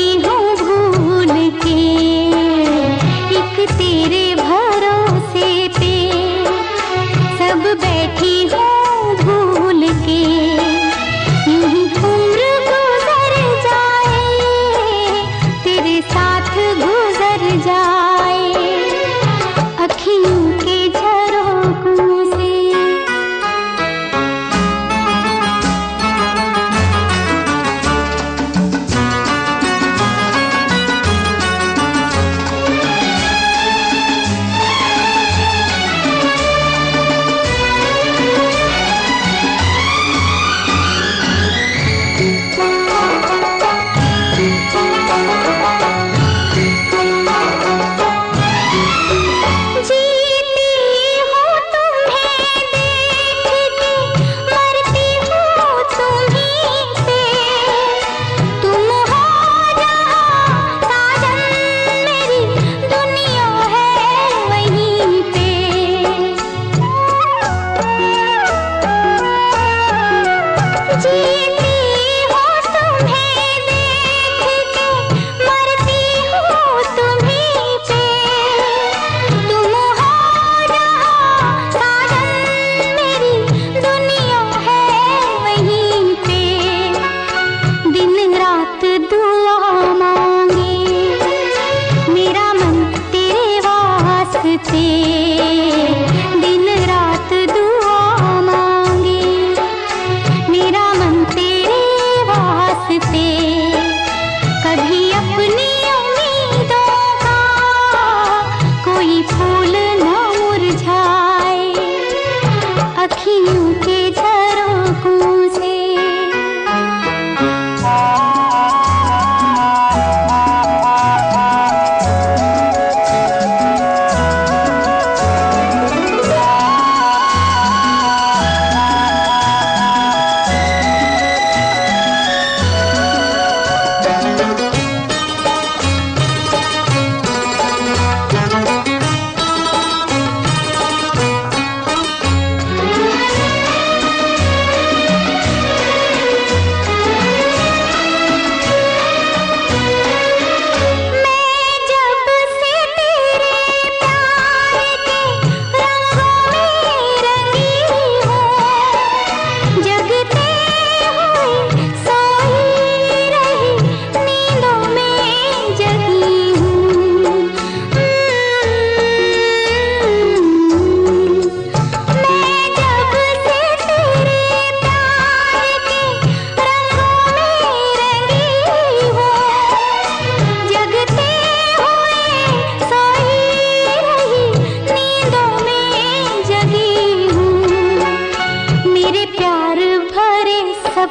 Mean.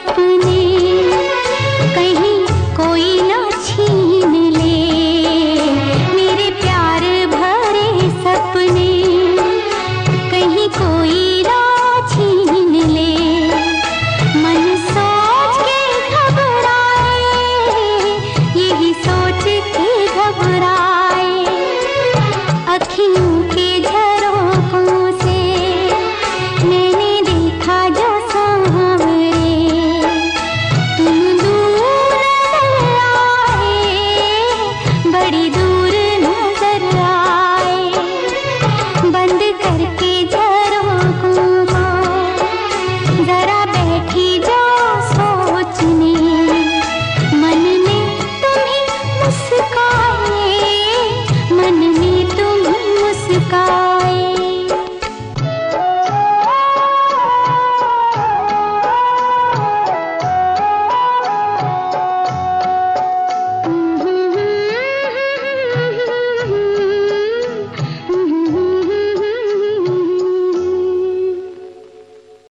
i